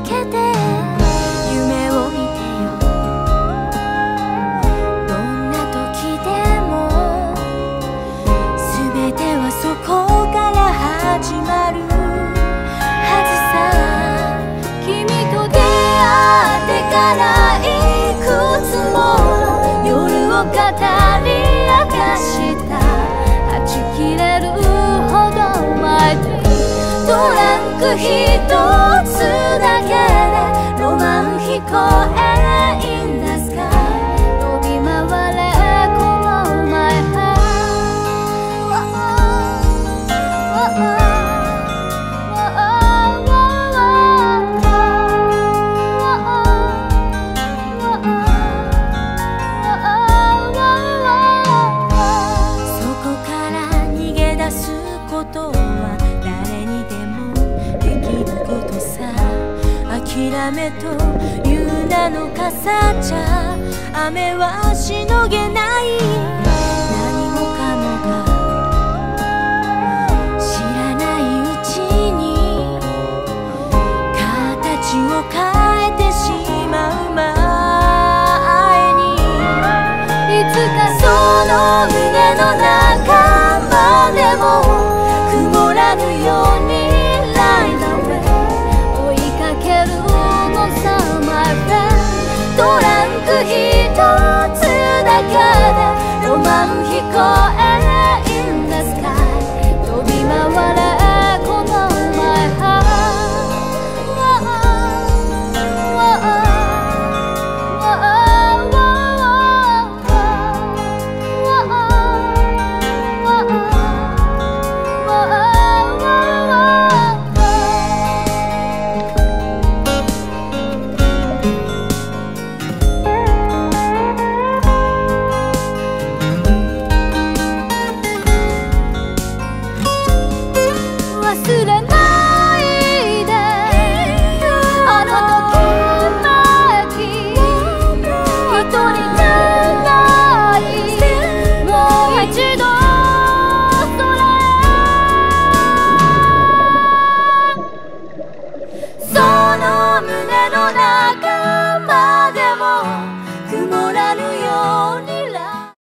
けて夢を見てよ。どんな時でも全てはそこから始まる。はずさ君と出会ってからいくつも夜を語り明かした。はち切れるマン飛雨と夕菜の傘じゃ雨はしのげない。何もかもが知らないうちに。形を変えてしまう前にいつかその胸の中つだけでロマン飛行